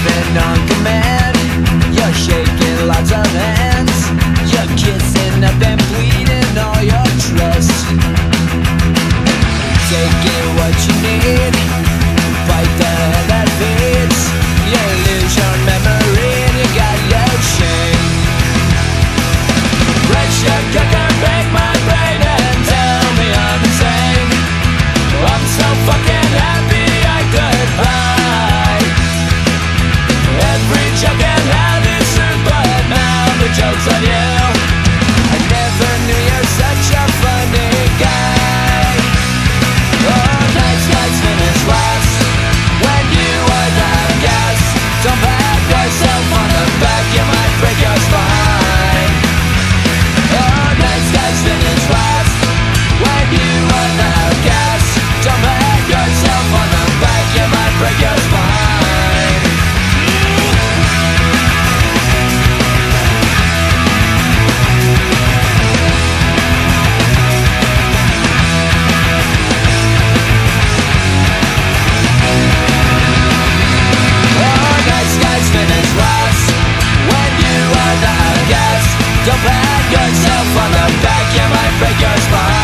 laughing on command. You're shaking lots of hands. You're kissing up and bleeding all your trust. Taking what you need. Fight that. yourself on the back, of my fingers. behind